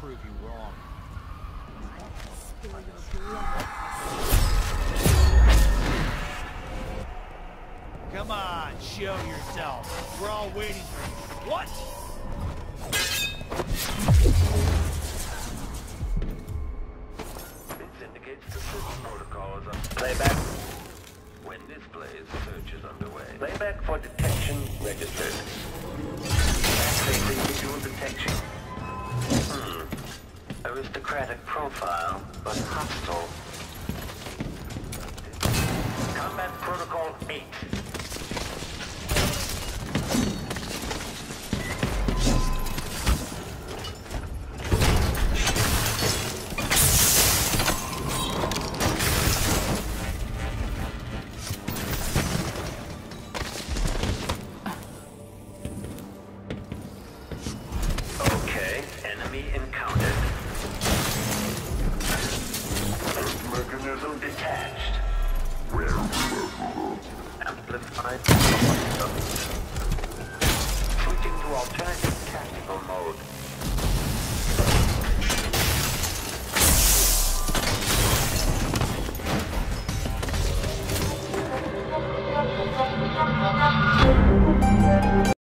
prove you wrong. Spill your blood. Come on, show yourself. We're all waiting for you. What? This indicates the search protocol is on playback. When this plays, search is underway. Playback for detection Aristocratic profile, but hostile. Combat Protocol 8. Okay, enemy encountered. Amplified.